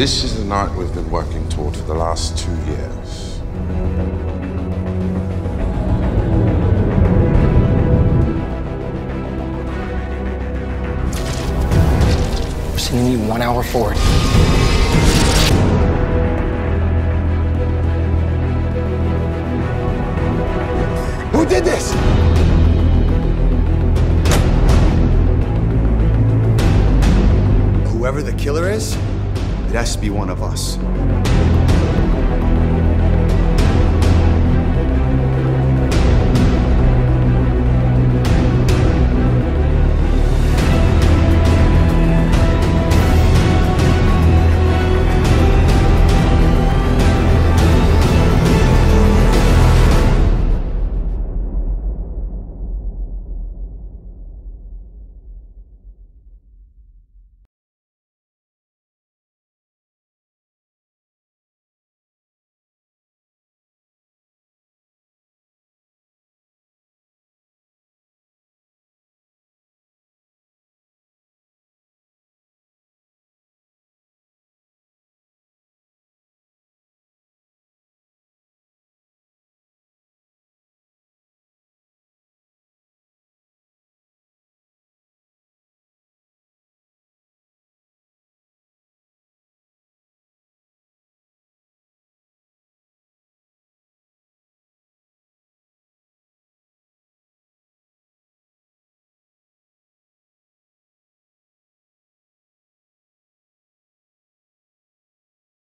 This is the night we've been working toward for the last two years. We're sending you one hour forward. Who did this? Whoever the killer is, it has to be one of us.